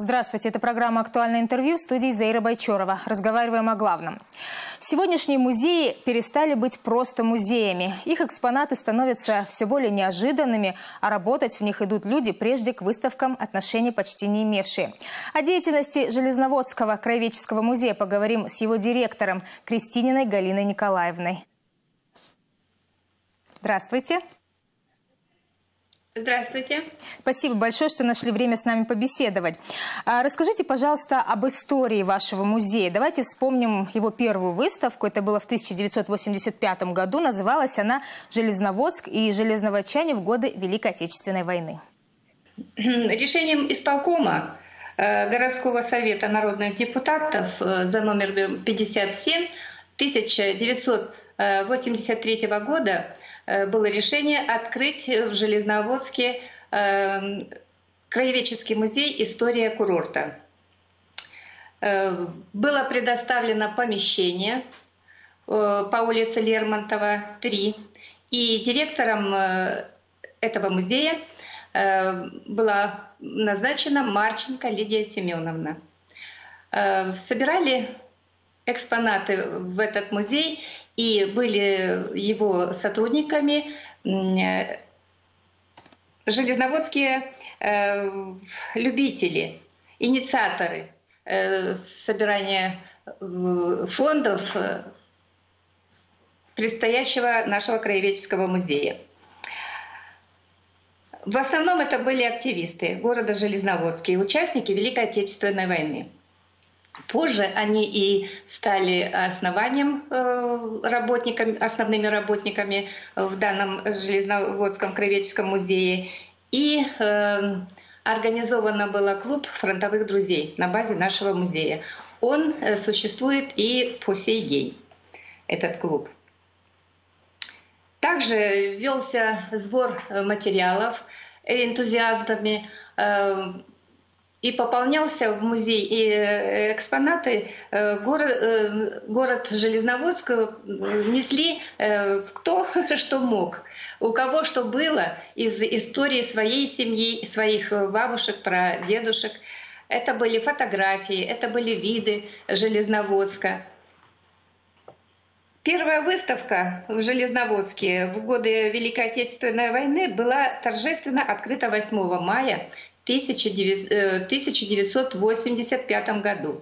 Здравствуйте, это программа «Актуальное интервью» в студии Заира Байчорова. Разговариваем о главном. Сегодняшние музеи перестали быть просто музеями. Их экспонаты становятся все более неожиданными, а работать в них идут люди, прежде к выставкам отношения почти не имевшие. О деятельности Железноводского краеведческого музея поговорим с его директором Кристининой Галиной Николаевной. Здравствуйте. Здравствуйте. Спасибо большое, что нашли время с нами побеседовать. А, расскажите, пожалуйста, об истории вашего музея. Давайте вспомним его первую выставку. Это было в 1985 году. Называлась она «Железноводск и железноводчане в годы Великой Отечественной войны». Решением исполкома э, городского совета народных депутатов э, за номер 57 1983 года было решение открыть в Железноводске э, краеведческий музей «История курорта». Э, было предоставлено помещение по улице Лермонтова, 3. И директором этого музея была назначена Марченко Лидия Семеновна. Собирали экспонаты в этот музей и были его сотрудниками железноводские э, любители, инициаторы э, собирания э, фондов э, предстоящего нашего краеведческого музея. В основном это были активисты города Железноводские, участники Великой Отечественной войны. Позже они и стали основанием э, работниками, основными работниками в данном Железноводском краеведческом музее. И э, организовано было клуб фронтовых друзей на базе нашего музея. Он э, существует и по сей день, этот клуб. Также велся сбор материалов энтузиастами, и пополнялся в музей и э, экспонаты э, город, э, город Железноводск несли кто что мог, у кого что было из истории своей семьи, своих бабушек, про дедушек. Это были фотографии, это были виды Железноводска. Первая выставка в Железноводске в годы Великой Отечественной войны была торжественно открыта 8 мая 1985 э, году.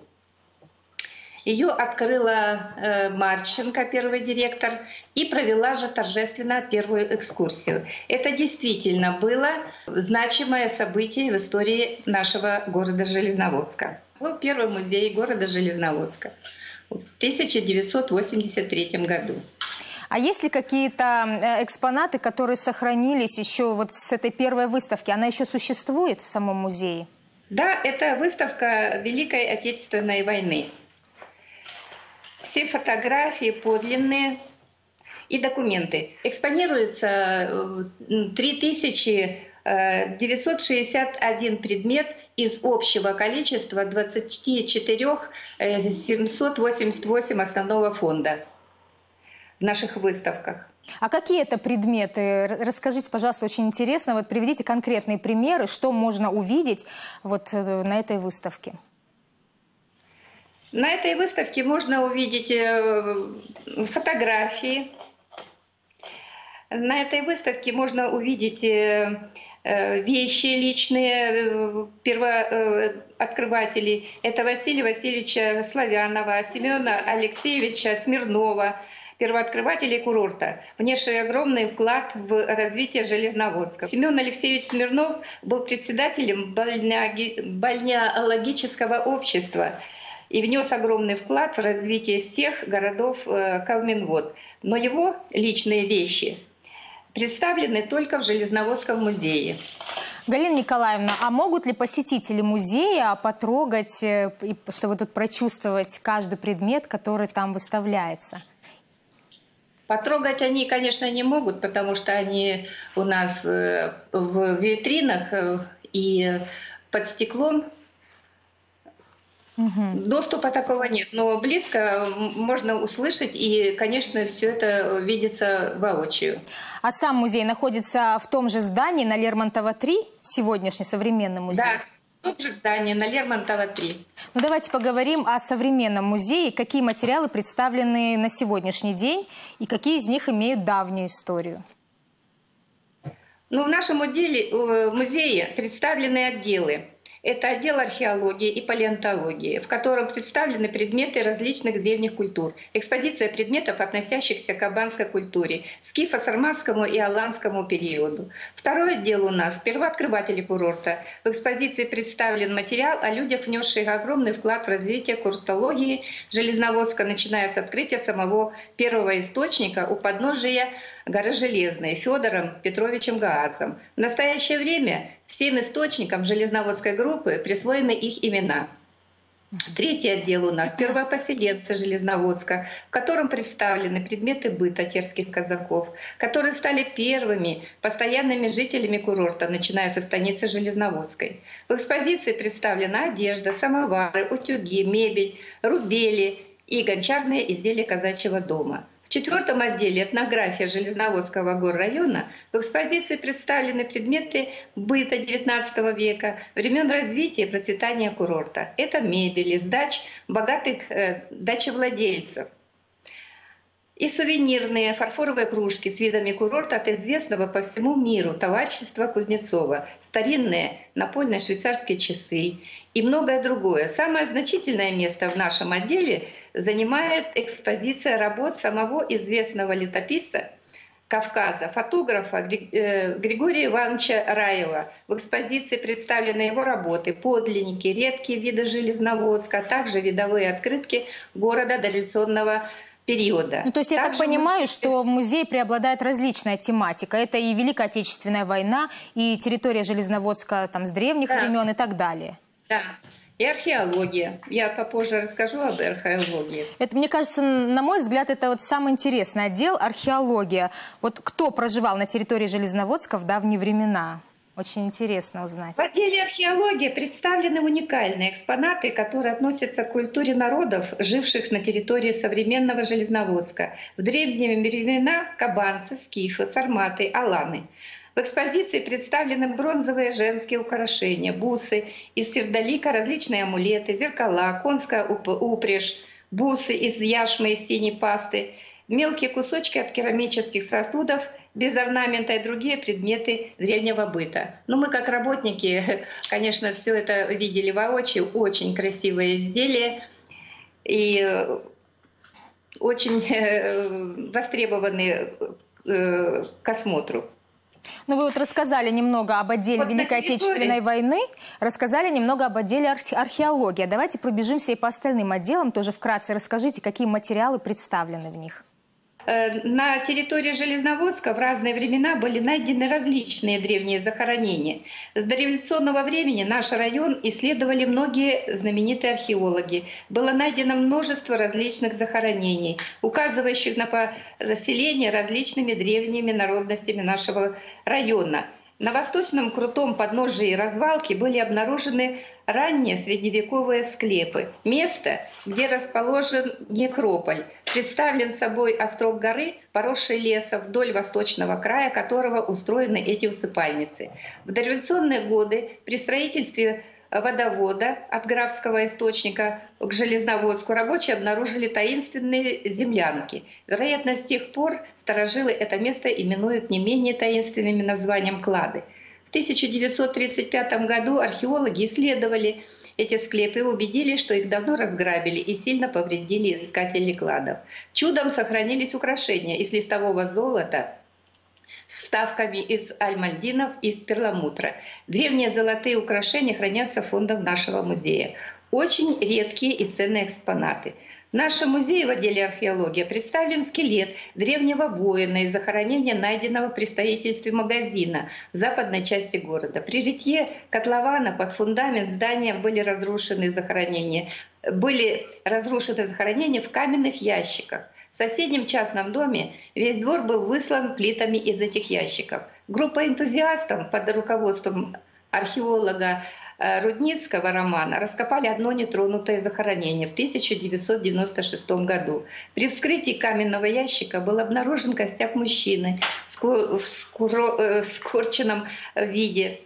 Ее открыла э, Марченко, первый директор, и провела же торжественно первую экскурсию. Это действительно было значимое событие в истории нашего города Железноводска. Был первый музей города Железноводска в 1983 году. А есть ли какие-то э, экспонаты, которые сохранились еще вот с этой первой выставки? Она еще существует в самом музее? Да, это выставка Великой Отечественной войны. Все фотографии подлинные и документы. Экспонируется 3961 э, предмет из общего количества 24 788 основного фонда в наших выставках. А какие это предметы? Расскажите, пожалуйста, очень интересно. Вот приведите конкретные примеры, что можно увидеть вот э, на этой выставке. На этой выставке можно увидеть э, фотографии. На этой выставке можно увидеть э, вещи личные первооткрывателей. Это Василия Васильевича Славянова, Семена Алексеевича Смирнова – первооткрывателей курорта, внесший огромный вклад в развитие Железноводска. Семен Алексеевич Смирнов был председателем больнеологического общества и внес огромный вклад в развитие всех городов э, Калминвод. Но его личные вещи представлены только в Железноводском музее. Галина Николаевна, а могут ли посетители музея потрогать, э, чтобы тут прочувствовать каждый предмет, который там выставляется? Потрогать они, конечно, не могут, потому что они у нас э, в витринах э, и под стеклом. Угу. Доступа такого нет, но близко можно услышать, и, конечно, все это видится воочию. А сам музей находится в том же здании на Лермонтова 3, сегодняшний современный музей? Да, том же здании на Лермонтова 3. Ну, давайте поговорим о современном музее. Какие материалы представлены на сегодняшний день и какие из них имеют давнюю историю? Ну, в нашем отделе, в музее представлены отделы это отдел археологии и палеонтологии, в котором представлены предметы различных древних культур. Экспозиция предметов, относящихся к абанской культуре, скифо-сарматскому и аланскому периоду. Второй отдел у нас – первооткрыватели курорта. В экспозиции представлен материал о людях, внесших огромный вклад в развитие курортологии Железноводска, начиная с открытия самого первого источника у подножия горы Железной Федором Петровичем Гаазом. В настоящее время всем источникам Железноводской группы присвоены их имена. Третий отдел у нас – первопоселенцы Железноводска, в котором представлены предметы быта терских казаков, которые стали первыми постоянными жителями курорта, начиная со станицы Железноводской. В экспозиции представлена одежда, самовары, утюги, мебель, рубели и гончарные изделия казачьего дома – в четвертом отделе «Этнография Железноводского горрайона» в экспозиции представлены предметы быта XIX века, времен развития и процветания курорта. Это мебель из дач богатых э, дачевладельцев. И сувенирные фарфоровые кружки с видами курорта от известного по всему миру товарищества Кузнецова, старинные напольные швейцарские часы и многое другое. Самое значительное место в нашем отделе – занимает экспозиция работ самого известного летописца Кавказа, фотографа э, Григория Ивановича Раева. В экспозиции представлены его работы, подлинники, редкие виды железновозка, а также видовые открытки города дореволюционного периода. Ну, то есть я так понимаю, мы... что в музее преобладает различная тематика. Это и Великая Отечественная война, и территория Железноводска там, с древних да. времен и так далее. Да и археология. Я попозже расскажу об археологии. Это, мне кажется, на мой взгляд, это вот самый интересный отдел – археология. Вот кто проживал на территории Железноводска в давние времена? Очень интересно узнать. В отделе археологии представлены уникальные экспонаты, которые относятся к культуре народов, живших на территории современного Железноводска. В древние времена – кабанцы, скифы, сарматы, аланы – в экспозиции представлены бронзовые женские украшения, бусы, из сердолика различные амулеты, зеркала, конская упряжь, бусы из яшмы и синей пасты, мелкие кусочки от керамических сосудов без орнамента и другие предметы древнего быта. Но мы как работники, конечно, все это видели воочию, очень красивые изделия и очень э, востребованные э, к осмотру. Ну, вы вот рассказали немного об отделе вот Великой Отечественной войны, рассказали немного об отделе археологии. Давайте пробежимся и по остальным отделам. Тоже вкратце расскажите, какие материалы представлены в них. Э, на территории Железноводска в разные времена были найдены различные древние захоронения. С дореволюционного времени наш район исследовали многие знаменитые археологи. Было найдено множество различных захоронений, указывающих на поселение различными древними народностями нашего района. На восточном крутом подножии развалки были обнаружены ранние средневековые склепы. Место, где расположен некрополь, представлен собой остров горы, поросший лесом вдоль восточного края которого устроены эти усыпальницы. В дореволюционные годы при строительстве водовода от графского источника к Железноводску рабочие обнаружили таинственные землянки. Вероятно, с тех пор старожилы это место именуют не менее таинственным названием «клады». В 1935 году археологи исследовали эти склепы и убедились, что их давно разграбили и сильно повредили искатели кладов. Чудом сохранились украшения из листового золота, с вставками из альмальдинов и из перламутра. Древние золотые украшения хранятся в фондах нашего музея. Очень редкие и ценные экспонаты – в нашем музее в отделе археологии представлен скелет древнего воина из захоронения, найденного при строительстве магазина в западной части города. При ритье котлована под фундамент здания были разрушены захоронения, были разрушены захоронения в каменных ящиках. В соседнем частном доме весь двор был выслан плитами из этих ящиков. Группа энтузиастов под руководством археолога Рудницкого романа раскопали одно нетронутое захоронение в 1996 году. При вскрытии каменного ящика был обнаружен костяк мужчины в э, скорченном виде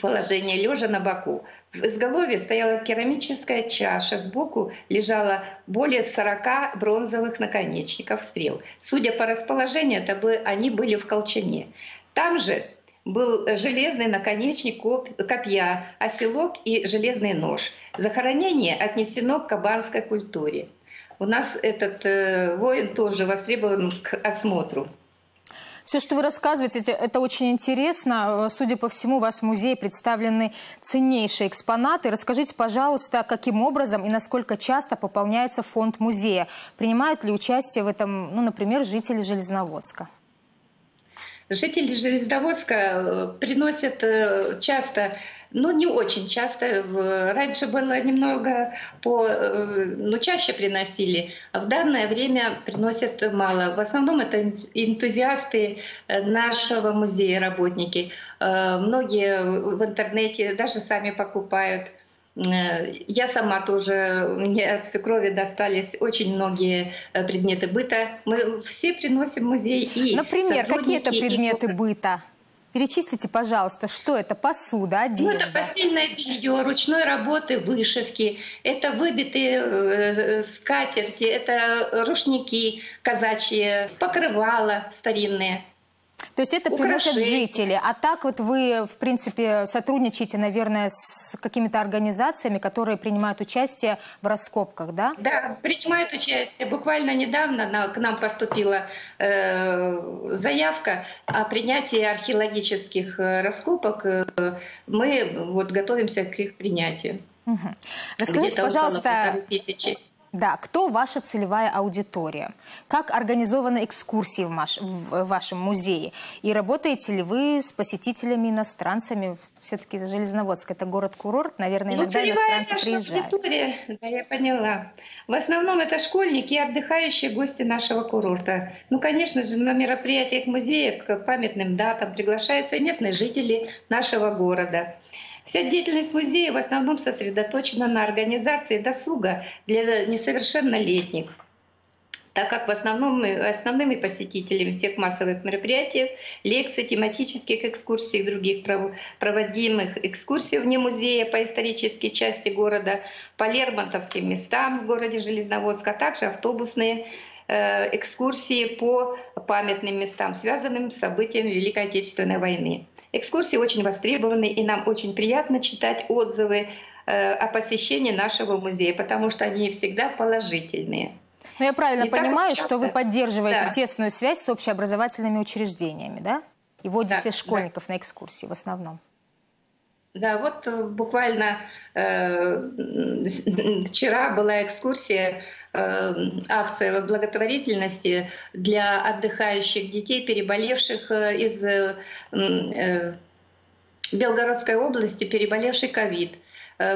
положение лежа на боку. В изголовье стояла керамическая чаша, сбоку лежало более 40 бронзовых наконечников стрел. Судя по расположению, это бы, они были в колчане. Там же был железный наконечник копья, оселок и железный нож. Захоронение отнесено к кабанской культуре. У нас этот э, воин тоже востребован к осмотру. Все, что вы рассказываете, это очень интересно. Судя по всему, у вас в музее представлены ценнейшие экспонаты. Расскажите, пожалуйста, каким образом и насколько часто пополняется фонд музея? Принимают ли участие в этом, ну, например, жители Железноводска? Жители Железноводска э, приносят э, часто ну, не очень часто. Раньше было немного по... Э, ну, чаще приносили. А в данное время приносят мало. В основном это энтузиасты нашего музея, работники. Многие в интернете даже сами покупают. Э, я сама тоже, мне от свекрови достались очень многие э, предметы быта. Мы все приносим в музей. И Например, какие это предметы и... быта? Перечислите, пожалуйста, что это? Посуда, одежда? Ну, это постельное белье, ручной работы, вышивки, это выбитые э, скатерти, это рушники казачьи, покрывала старинные. То есть это приносят жители. А так вот вы, в принципе, сотрудничаете, наверное, с какими-то организациями, которые принимают участие в раскопках, да? Да, принимают участие. Буквально недавно на, к нам поступила э, заявка о принятии археологических э, раскопок. Э, мы вот готовимся к их принятию. Угу. Расскажите, пожалуйста, да, кто ваша целевая аудитория? Как организованы экскурсии в, маш, в вашем музее? И работаете ли вы с посетителями иностранцами? Все-таки Железноводск – это город-курорт, наверное, ну, иногда иностранцы приезжают. аудитория, да, я поняла. В основном это школьники и отдыхающие гости нашего курорта. Ну, конечно же, на мероприятиях музея к памятным датам приглашаются местные жители нашего города – Вся деятельность музея в основном сосредоточена на организации досуга для несовершеннолетних, так как в основном основными посетителями всех массовых мероприятий, лекций, тематических экскурсий и других проводимых экскурсий вне музея по исторической части города, по лермонтовским местам в городе Железноводск, а также автобусные э, экскурсии по памятным местам, связанным с событиями Великой Отечественной войны. Экскурсии очень востребованы, и нам очень приятно читать отзывы э, о посещении нашего музея, потому что они всегда положительные. Но я правильно Не понимаю, что вы поддерживаете да. тесную связь с общеобразовательными учреждениями, да? И водите да, школьников да. на экскурсии в основном. Да, вот э, буквально э, вчера была экскурсия акция благотворительности для отдыхающих детей, переболевших э, из э, Белгородской области, переболевший ковид.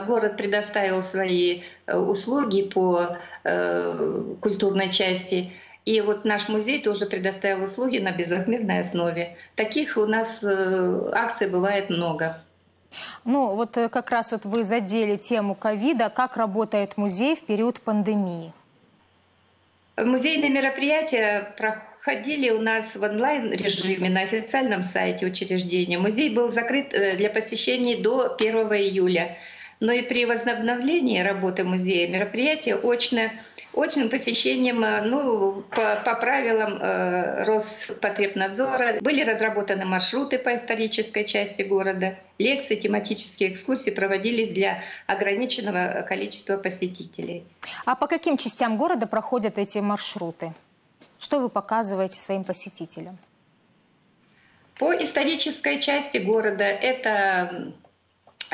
Город предоставил свои услуги по культурной части. И вот наш музей тоже предоставил услуги на безвозмездной основе. Таких у нас акций бывает много. Ну, вот как раз вот вы задели тему ковида. Как работает музей в период пандемии? Музейные мероприятия проходили у нас в онлайн-режиме на официальном сайте учреждения. Музей был закрыт э, для посещений до 1 июля. Но и при возобновлении работы музея мероприятия очно очным посещением, э, ну, по, по правилам э, Роспотребнадзора. Были разработаны маршруты по исторической части города. Лекции, тематические экскурсии проводились для ограниченного количества посетителей. А по каким частям города проходят эти маршруты? Что вы показываете своим посетителям? По исторической части города это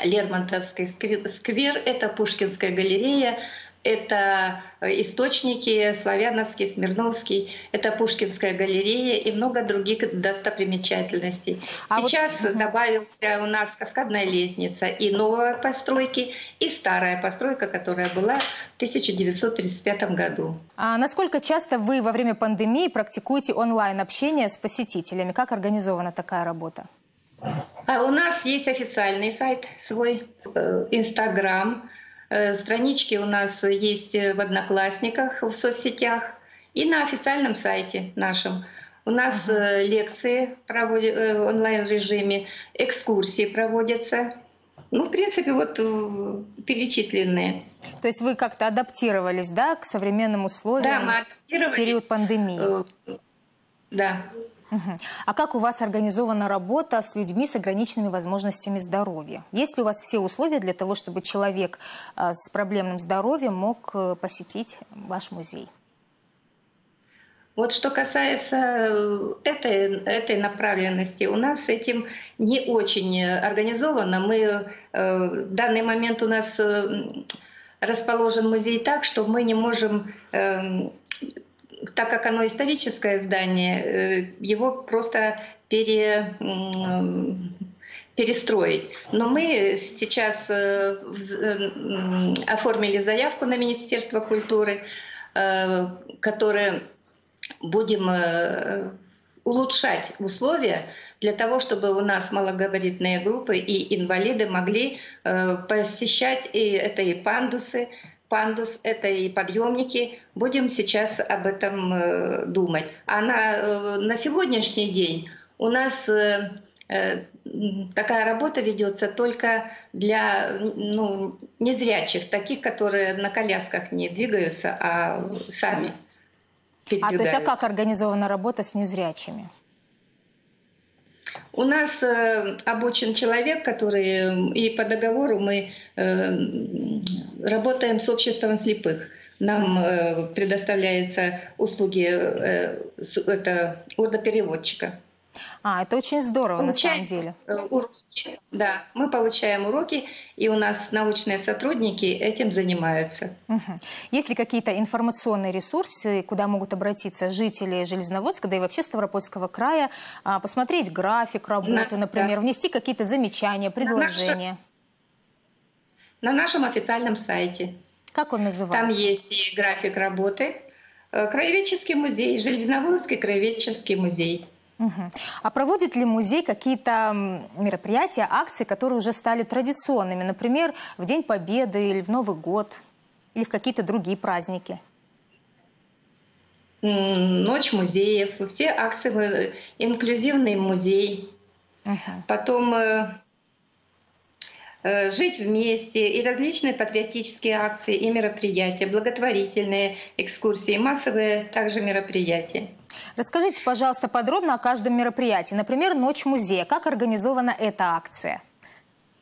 Лермонтовский сквер, это Пушкинская галерея, это э, источники Славяновский, Смирновский, это Пушкинская галерея и много других достопримечательностей. А Сейчас вот... добавился у нас каскадная лестница и новая постройки, и старая постройка, которая была в 1935 году. А насколько часто вы во время пандемии практикуете онлайн-общение с посетителями? Как организована такая работа? А у нас есть официальный сайт свой, э, Инстаграм, странички у нас есть в Одноклассниках, в соцсетях и на официальном сайте нашем. У нас ага. лекции проводят э, в онлайн-режиме, экскурсии проводятся. Ну, в принципе, вот перечисленные. То есть вы как-то адаптировались, да, к современным условиям да, мы адаптировались. в период пандемии? Да. А как у вас организована работа с людьми с ограниченными возможностями здоровья? Есть ли у вас все условия для того, чтобы человек с проблемным здоровьем мог э, посетить ваш музей? Вот что касается э, этой, этой направленности, у нас с этим не очень организовано. Мы, э, в данный момент у нас э, расположен музей так, что мы не можем, так как оно историческое здание, его просто пере, перестроить. Но мы сейчас оформили заявку на Министерство культуры, которая будем э, улучшать условия для того, чтобы у нас малогабаритные группы и инвалиды могли э, посещать, и это и пандусы, пандус, это и подъемники. Будем сейчас об этом э, думать. А на, на сегодняшний день у нас такая работа ведется только для ну, незрячих, таких, которые на колясках не двигаются, а сами. А то есть а как организована работа с незрячими? У нас э, обучен человек, который и по договору мы э, работаем с обществом слепых. Нам э, предоставляются услуги э, это, ордопереводчика. А, это очень здорово получаем на самом деле. Э, уроки, да, мы получаем уроки, и у нас научные сотрудники этим занимаются. Угу. Есть ли какие-то информационные ресурсы, куда могут обратиться жители Железноводска, да и вообще Ставропольского края, а, посмотреть график работы, на, например, да. внести какие-то замечания, предложения? На, на нашем официальном сайте. Как он называется? Там есть и график работы. Э, краеведческий музей, Железноводский краеведческий музей. Угу. А проводит ли музей какие-то мероприятия, акции, которые уже стали традиционными? Например, в День Победы или в Новый год, или в какие-то другие праздники? Ночь музеев, все акции, инклюзивный музей. Угу. Потом э, э, жить вместе и различные патриотические акции и мероприятия, благотворительные экскурсии, массовые также мероприятия. Расскажите, пожалуйста, подробно о каждом мероприятии. Например, «Ночь музея». Как организована эта акция?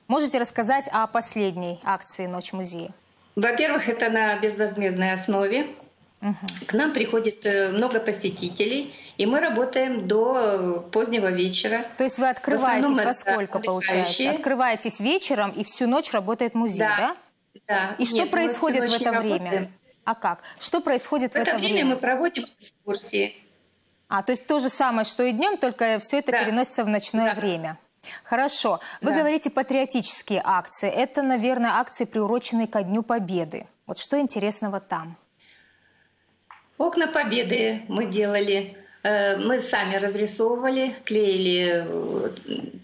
Можете рассказать о последней акции «Ночь музея»? Во-первых, это на безвозмездной основе. Угу. К нам приходит э, много посетителей, и мы работаем до позднего вечера. То есть вы открываетесь во сколько, получается? Открываетесь вечером, и всю ночь работает музей, да? Да. да. И что Нет, происходит в это время? Работаем. А как? Что происходит в, в это, это время? время? мы проводим экскурсии. А, то есть то же самое, что и днем, только все это да. переносится в ночное да. время. Хорошо. Вы да. говорите патриотические акции. Это, наверное, акции, приуроченные ко Дню Победы. Вот что интересного там? Окна Победы мы делали. Э, мы сами разрисовывали, клеили э,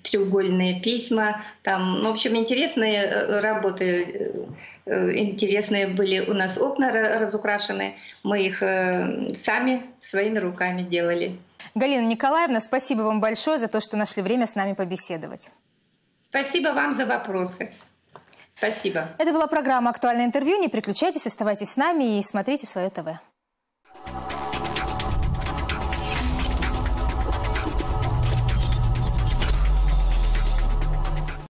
треугольные письма. Там, в общем, интересные э, работы интересные были у нас окна разукрашены. Мы их э, сами своими руками делали. Галина Николаевна, спасибо вам большое за то, что нашли время с нами побеседовать. Спасибо вам за вопросы. Спасибо. Это была программа «Актуальное интервью». Не переключайтесь, оставайтесь с нами и смотрите свое ТВ.